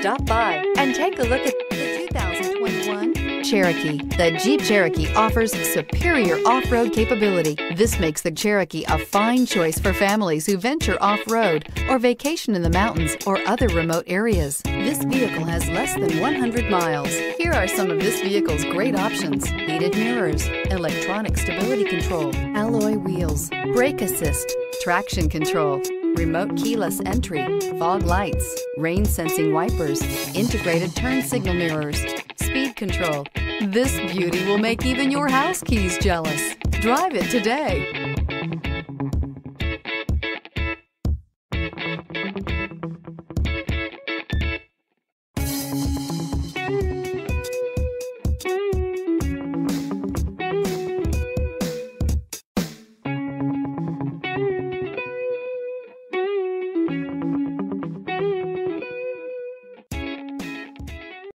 Stop by and take a look at the 2021 Cherokee. The Jeep Cherokee offers superior off-road capability. This makes the Cherokee a fine choice for families who venture off-road or vacation in the mountains or other remote areas. This vehicle has less than 100 miles. Here are some of this vehicle's great options. Heated mirrors, electronic stability control, alloy wheels, brake assist, traction control, remote keyless entry, fog lights, rain sensing wipers, integrated turn signal mirrors, speed control. This beauty will make even your house keys jealous. Drive it today.